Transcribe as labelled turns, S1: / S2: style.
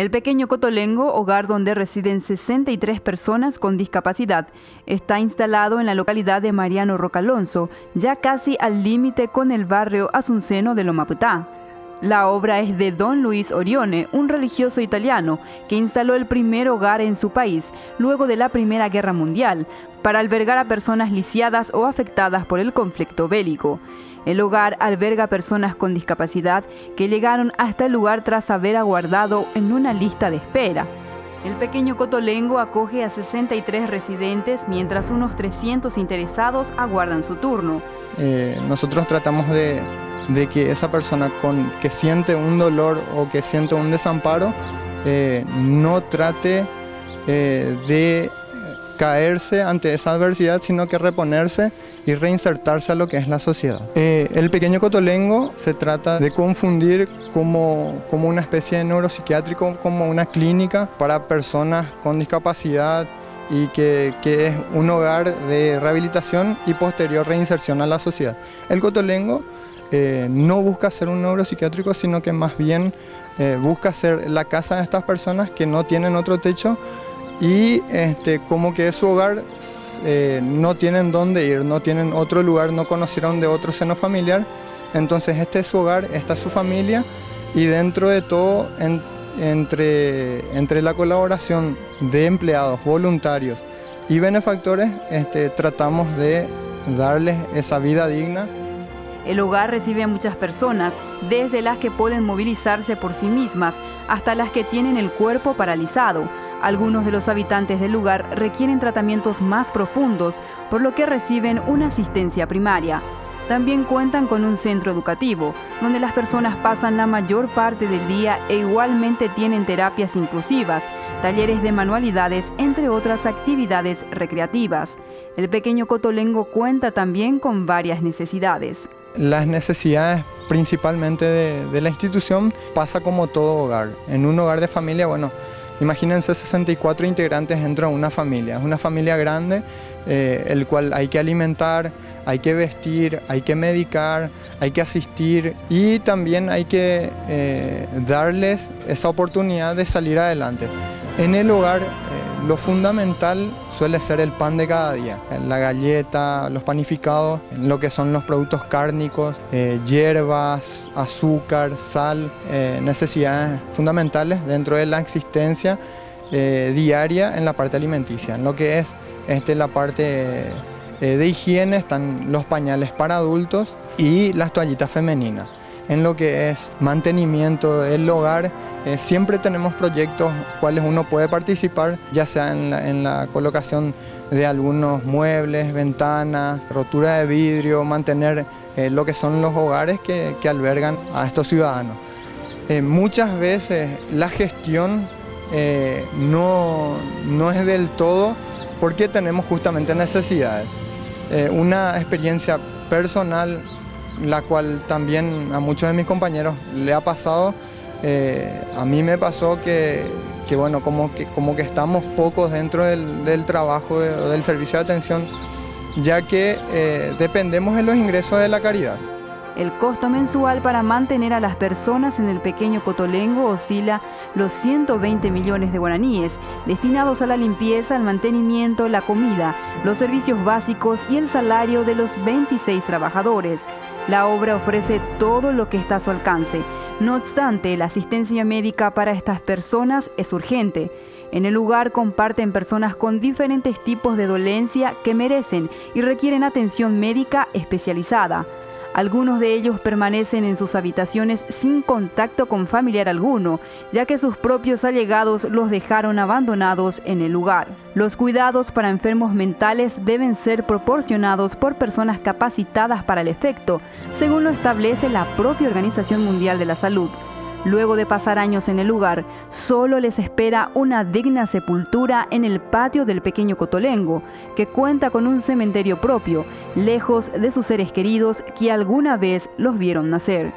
S1: El pequeño Cotolengo, hogar donde residen 63 personas con discapacidad, está instalado en la localidad de Mariano Rocalonso, ya casi al límite con el barrio Asunceno de Lomaputá. La obra es de Don Luis Orione, un religioso italiano que instaló el primer hogar en su país luego de la Primera Guerra Mundial para albergar a personas lisiadas o afectadas por el conflicto bélico. El hogar alberga personas con discapacidad que llegaron hasta el lugar tras haber aguardado en una lista de espera. El pequeño Cotolengo acoge a 63 residentes mientras unos 300 interesados aguardan su turno.
S2: Eh, nosotros tratamos de, que esa persona que siente un dolor o que siente un desamparo eh, no trate eh, de caerse ante esa adversidad, sino que reponerse y reinsertarse a lo que es la sociedad. Eh, el pequeño cotolengo se trata de confundir como, como una especie de neuropsiquiátrico, como una clínica para personas con discapacidad y que, que, es un hogar de rehabilitación y posterior reinserción a la sociedad. El cotolengo eh, no busca ser un neuropsiquiátrico, sino que más bien eh, busca ser la casa de estas personas que no tienen otro techo y este, como que es su hogar eh, no tienen dónde ir, no tienen otro lugar, no conocieron de otro seno familiar, entonces este es su hogar, esta es su familia. Y dentro de todo, entre, entre la colaboración de empleados, voluntarios y benefactores, este, tratamos de darles esa vida digna.
S1: El hogar recibe a muchas personas, desde las que pueden movilizarse por sí mismas hasta las que tienen el cuerpo paralizado algunos de los habitantes del lugar requieren tratamientos más profundos, por lo que reciben una asistencia primaria. También cuentan con un centro educativo, donde las personas pasan la mayor parte del día e igualmente tienen terapias inclusivas, talleres de manualidades, entre otras actividades recreativas. El pequeño Cotolengo cuenta también con varias necesidades.
S2: Las necesidades principalmente de, de la institución pasa como todo hogar. En un hogar de familia, bueno, Imagínense 64 integrantes dentro de una familia. Es una familia grande, eh, el cual hay que alimentar, hay que vestir, hay que medicar, hay que asistir y también hay que eh, darles esa oportunidad de salir adelante. En el hogar lo fundamental suele ser el pan de cada día, la galleta, los panificados, lo que son los productos cárnicos, eh, hierbas, azúcar, sal, eh, necesidades fundamentales dentro de la existencia eh, diaria en la parte alimenticia. En lo que es este, la parte de higiene están los pañales para adultos y las toallitas femeninas en lo que es mantenimiento del hogar. Eh, siempre tenemos proyectos cuales uno puede participar, ya sea en la, colocación de algunos muebles, ventanas, rotura de vidrio, mantener eh, lo que son los hogares que, albergan a estos ciudadanos. Eh, muchas veces la gestión no, no es del todo porque tenemos justamente necesidades. una experiencia personal la cual también a muchos de mis compañeros le ha pasado. Eh, a mí me pasó que, bueno, como que, estamos pocos dentro del, trabajo o del servicio de atención, ya que eh, dependemos de los ingresos de la caridad.
S1: El costo mensual para mantener a las personas en el pequeño Cotolengo oscila los 120 millones de guaraníes, destinados a la limpieza, el mantenimiento, la comida, los servicios básicos y el salario de los 26 trabajadores. La obra ofrece todo lo que está a su alcance. No obstante, la asistencia médica para estas personas es urgente. En el lugar comparten personas con diferentes tipos de dolencia que merecen y requieren atención médica especializada. Algunos de ellos permanecen en sus habitaciones sin contacto con familiar alguno, ya que sus propios allegados los dejaron abandonados en el lugar. Los cuidados para enfermos mentales deben ser proporcionados por personas capacitadas para el efecto, según lo establece la propia Organización Mundial de la Salud. Luego de pasar años en el lugar, solo les espera una digna sepultura en el patio del pequeño Cotolengo, que cuenta con un cementerio propio, lejos de sus seres queridos que alguna vez los vieron nacer.